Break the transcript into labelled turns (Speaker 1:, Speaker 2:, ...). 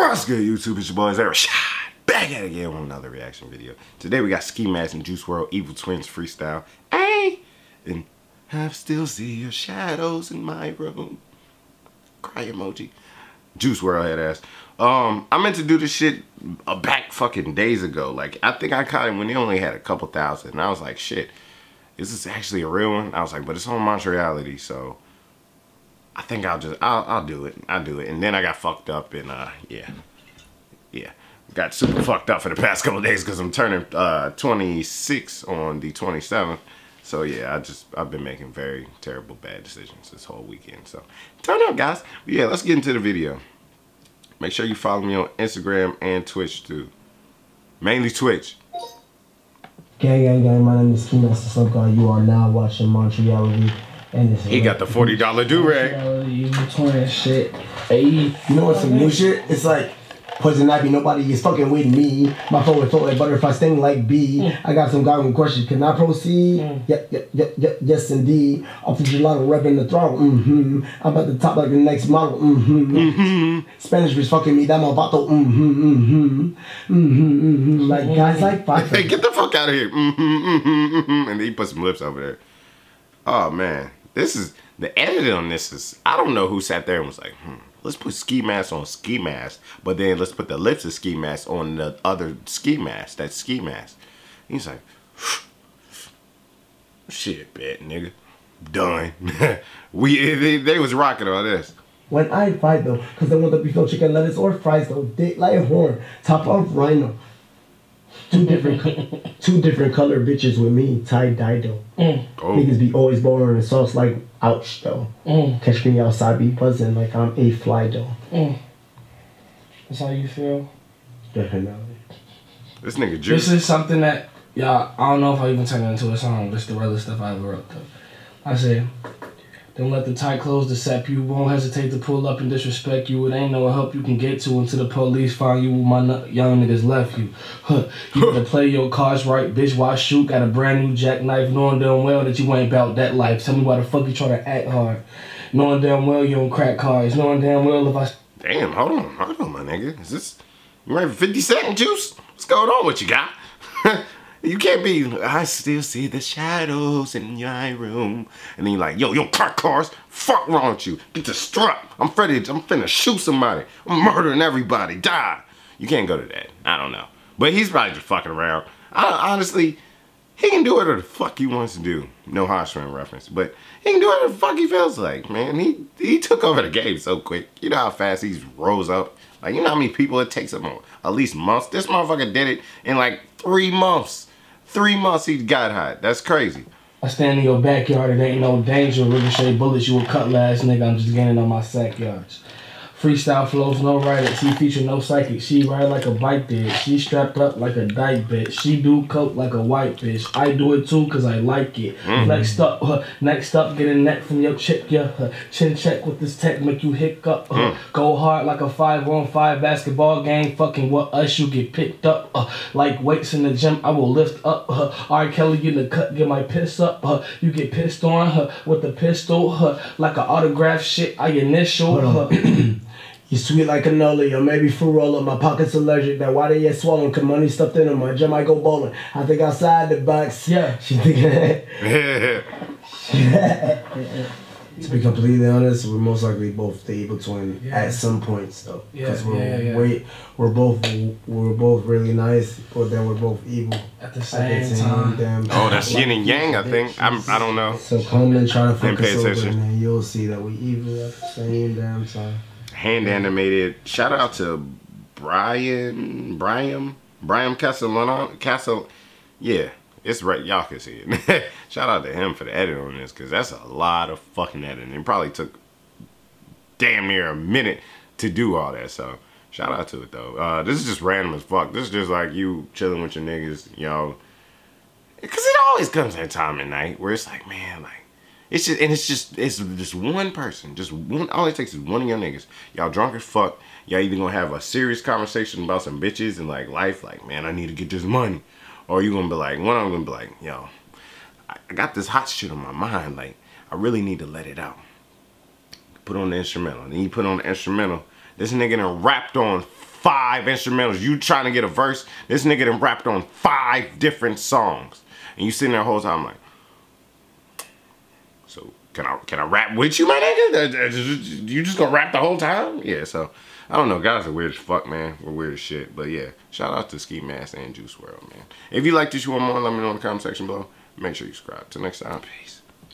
Speaker 1: What's good, YouTube? It's your boys, Zay Rashod. Back at it again with another reaction video. Today we got Ski Mask and Juice WRLD Evil Twins freestyle. Hey! And I still see your shadows in my room. Cry emoji. Juice WRLD head ass. Um, I meant to do this shit a back fucking days ago. Like, I think I caught it when they only had a couple thousand. And I was like, shit, this is this actually a real one? I was like, but it's on Montreality, so I think I'll just I'll I'll do it. I'll do it. And then I got fucked up and uh yeah. Yeah. Got super fucked up for the past couple days because I'm turning uh 26 on the 27th. So yeah, I just I've been making very terrible bad decisions this whole weekend. So turn up guys. But yeah, let's get into the video. Make sure you follow me on Instagram and Twitch too. Mainly Twitch.
Speaker 2: Gang, gang, gang, my name is Ski Mask the Slump God. You are now watching Montreality. And
Speaker 1: He got the $40 do-rag.
Speaker 2: Montreality, Twin shit. Hey, you know what's some new shit? It's like Poison Ivy, nobody is fucking with me. My phone is like butterfly sting like bee. I got some goggling questions. Can I proceed? Yep, yep, yep, yep, yes indeed. Off the gelato, repping the throttle. Mm-hmm. I'm at the top like the next model. Mm-hmm. Spanish was fucking me. That vato. Mm-hmm, mm-hmm. Mm-hmm, mm-hmm. Like guys like Fato.
Speaker 1: Hey, get the fuck out of here. Mm-hmm, mm-hmm, mm-hmm. And he put some lips over there. Oh, man. This is, the edit on this is, I don't know who sat there and was like, hmm, let's put ski mask on ski mask, but then let's put the lips of ski mask on the other ski mask, that ski mask. He's like, shit, bet, nigga. Done. we, they, they was rocking on this.
Speaker 2: When I fight though, cause I want the beef no chicken lettuce or fries though, dick like horn, top of rhino. Two different, two different color bitches with me, tie dye though.
Speaker 1: Oh,
Speaker 2: Niggas be always boring and sauce like ouch though. Mm. Catch me outside, be buzzing like I'm a fly though. Mm.
Speaker 3: That's how you feel.
Speaker 2: Definitely.
Speaker 1: this nigga
Speaker 3: This is something that y'all. I don't know if I even turned it into a song. This the realest stuff I ever wrote though. I say, don't let the tight clothes decep you. Won't hesitate to pull up and disrespect you. It ain't no help you can get to until the police find you. My young niggas left you. Huh. You better play your cards right, bitch. Why shoot? Got a brand new jackknife, knowing damn well that you ain't about that life. Tell me why the fuck you try to act hard, knowing damn well you don't crack cards, knowing damn well if I
Speaker 1: Damn, hold on, hold on, my nigga. Is this, you ready for 50 Cent juice? What's going on with you, guy? You can't be, I still see the shadows in your room. And then you're like, yo, yo, crack cars, fuck wrong with you. Get the strap. I'm ready, I'm finna shoot somebody. I'm murdering everybody, die. You can't go to that. I don't know. But he's probably just fucking around. I, honestly, he can do whatever the fuck he wants to do. No Hotstring reference, but he can do whatever the fuck he feels like, man. He he took over the game so quick. You know how fast he rose up. Like you know how many people it takes him on? at least months. This motherfucker did it in like three months. Three months he got hot. That's crazy.
Speaker 3: I stand in your backyard, it ain't no danger. Ricochet bullets, you a cutlass nigga. I'm just gaining on my sack yards. Freestyle flows, no writer. She feature no psychic. She ride like a bike did. She strapped up like a dyke bitch. She do coke like a white bitch. I do it too cause I like it. Next up, uh, next up, get a neck from your chick, yeah. Uh, chin check with this tech, make you hiccup. Uh, Go hard like a five on five basketball game. Fucking what us, you get picked up. Uh, like weights in the gym, I will lift up. Uh, R. Kelly in the cut, get my piss up. Uh, you get pissed on uh, with the pistol. Uh, like an autograph shit, I initial. Uh,
Speaker 2: You sweet like cannoli, or maybe fruit roller. My pockets allergic. That why they get swollen? Cause money stuffed in them. My gym I go bowling. I think outside the box.
Speaker 3: Yeah.
Speaker 2: She thinking. to be completely honest, we're most likely both the evil twin
Speaker 3: Yeah.
Speaker 2: at some points though.
Speaker 3: Yeah,
Speaker 2: Because we're
Speaker 3: yeah, yeah.
Speaker 2: we we're both we're both really nice, but then we're both evil
Speaker 3: at the
Speaker 2: at
Speaker 3: same
Speaker 2: the same
Speaker 3: time.
Speaker 2: damn
Speaker 1: Oh, that's yin and yang. I think. I'm. I don't know.
Speaker 2: So come and try to
Speaker 1: Didn't
Speaker 2: focus
Speaker 1: pay
Speaker 2: over, and then you'll see that we evil at the same damn time.
Speaker 1: Hand animated. Shout out to Brian, Brian, Brian Castellano, Castle. Yeah, it's right. Y'all can see it. Shout out to him for the edit on this because that's a lot of fucking editing. It probably took damn near a minute to do all that. So shout out to it though. Uh, this is just random as fuck. This is just like you chilling with your niggas, y'all. Because it always comes that time at night where it's like, man, like. It's just and it's just it's just one person, just one. All it takes is one of your niggas. Y'all drunk as fuck. Y'all either gonna have a serious conversation about some bitches and like life, like man, I need to get this money, or you gonna be like one of them gonna be like, yo, I got this hot shit on my mind. Like I really need to let it out. Put on the instrumental, and then you put on the instrumental. This nigga done rapped on five instrumentals. You trying to get a verse, this nigga done rapped on five different songs. And you sitting there the whole time like, so can I can I rap with you, my nigga? You just gonna rap the whole time? Yeah, so I don't know. Guys are weird as fuck, man. We're weird as shit. But yeah, shout out to Ski Mask and Juice WRLD, man. If you like this, you want more, let me know in the comment section below. Make sure you subscribe. Till next time, peace.